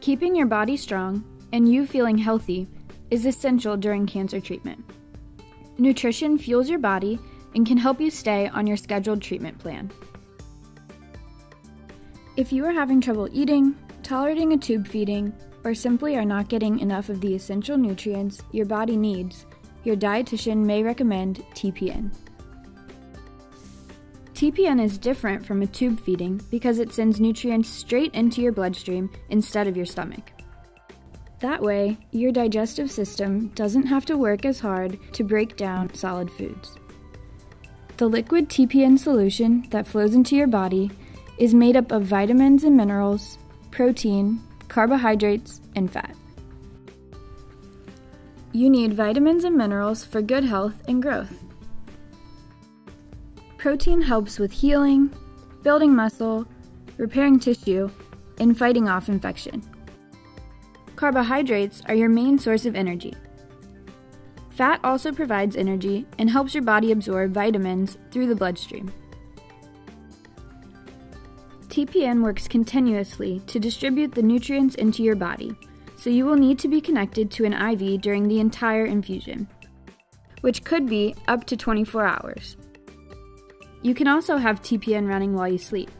Keeping your body strong and you feeling healthy is essential during cancer treatment. Nutrition fuels your body and can help you stay on your scheduled treatment plan. If you are having trouble eating, tolerating a tube feeding, or simply are not getting enough of the essential nutrients your body needs, your dietitian may recommend TPN. TPN is different from a tube feeding because it sends nutrients straight into your bloodstream instead of your stomach. That way, your digestive system doesn't have to work as hard to break down solid foods. The liquid TPN solution that flows into your body is made up of vitamins and minerals, protein, carbohydrates, and fat. You need vitamins and minerals for good health and growth. Protein helps with healing, building muscle, repairing tissue, and fighting off infection. Carbohydrates are your main source of energy. Fat also provides energy and helps your body absorb vitamins through the bloodstream. TPN works continuously to distribute the nutrients into your body, so you will need to be connected to an IV during the entire infusion, which could be up to 24 hours. You can also have TPN running while you sleep.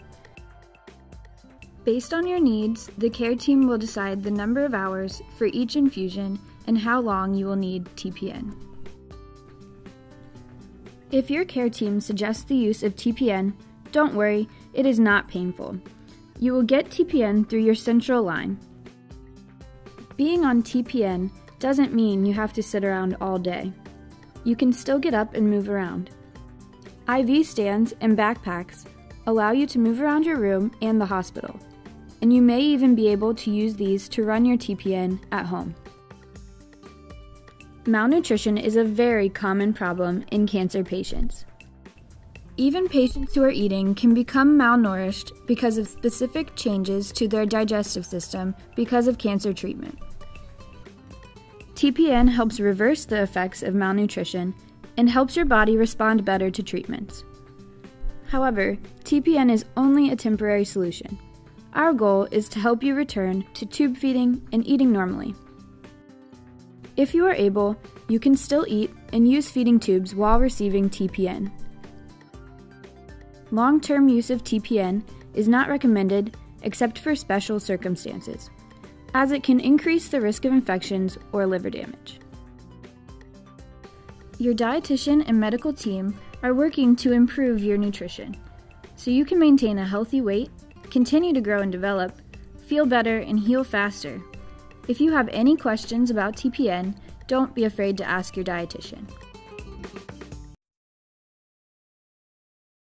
Based on your needs, the care team will decide the number of hours for each infusion and how long you will need TPN. If your care team suggests the use of TPN, don't worry, it is not painful. You will get TPN through your central line. Being on TPN doesn't mean you have to sit around all day. You can still get up and move around. IV stands and backpacks allow you to move around your room and the hospital, and you may even be able to use these to run your TPN at home. Malnutrition is a very common problem in cancer patients. Even patients who are eating can become malnourished because of specific changes to their digestive system because of cancer treatment. TPN helps reverse the effects of malnutrition and helps your body respond better to treatments. However, TPN is only a temporary solution. Our goal is to help you return to tube feeding and eating normally. If you are able, you can still eat and use feeding tubes while receiving TPN. Long term use of TPN is not recommended except for special circumstances, as it can increase the risk of infections or liver damage. Your dietitian and medical team are working to improve your nutrition so you can maintain a healthy weight, continue to grow and develop, feel better, and heal faster. If you have any questions about TPN, don't be afraid to ask your dietitian.